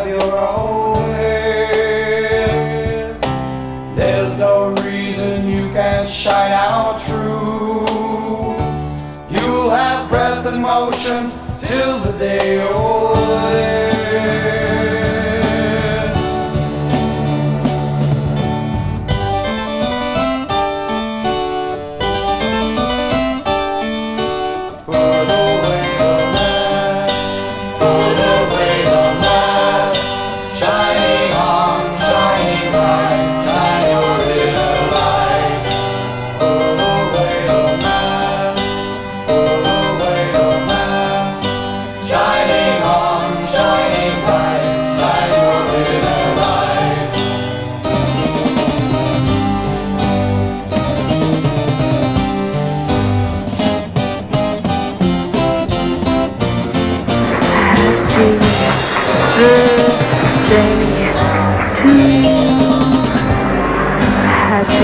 have your own head. There's no reason you can't shine out true. You'll have breath and motion till the day you're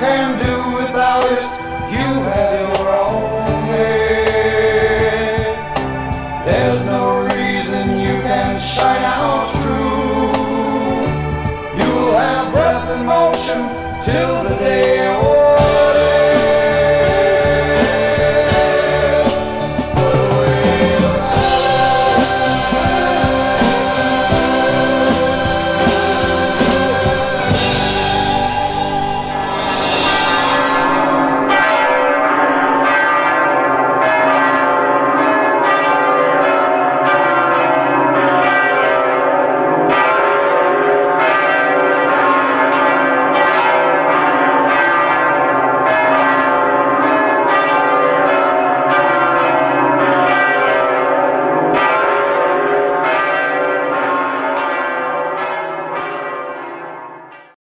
can do without it. You have your own head. There's no reason you can shine out true. You'll have breath and motion till the day